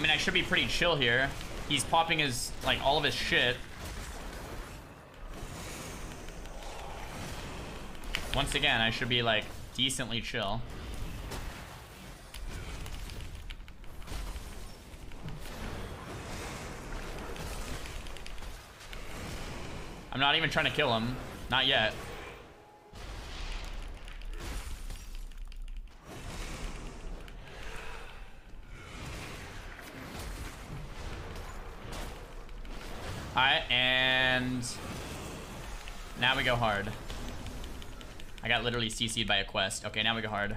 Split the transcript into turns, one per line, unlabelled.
mean, I should be pretty chill here. He's popping his, like, all of his shit. Once again, I should be, like, decently chill. I'm not even trying to kill him. Not yet. Alright, and now we go hard. I got literally CC'd by a quest. Okay, now we go hard.